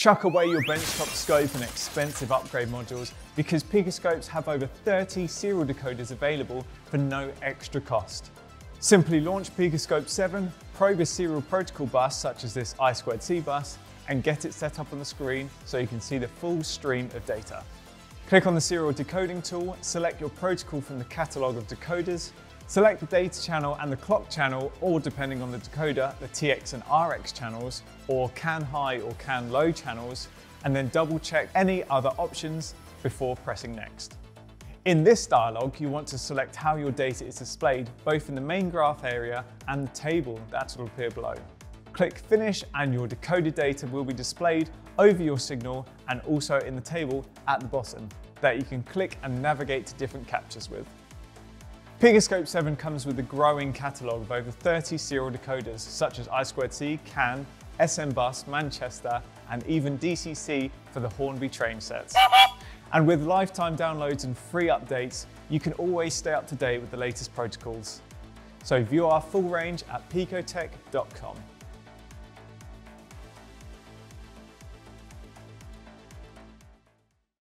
Chuck away your benchtop scope and expensive upgrade modules because Picoscopes have over 30 serial decoders available for no extra cost. Simply launch Picoscope 7, probe a serial protocol bus such as this I2C bus, and get it set up on the screen so you can see the full stream of data. Click on the serial decoding tool, select your protocol from the catalogue of decoders, select the data channel and the clock channel, or depending on the decoder, the TX and RX channels, or CAN high or CAN low channels, and then double check any other options before pressing next. In this dialog, you want to select how your data is displayed, both in the main graph area and the table that will appear below. Click Finish and your decoded data will be displayed over your signal and also in the table at the bottom that you can click and navigate to different captures with. Picoscope 7 comes with a growing catalogue of over 30 serial decoders such as I2C, CAN, SM Bus, Manchester and even DCC for the Hornby train sets. And with lifetime downloads and free updates, you can always stay up to date with the latest protocols. So view our full range at picotech.com.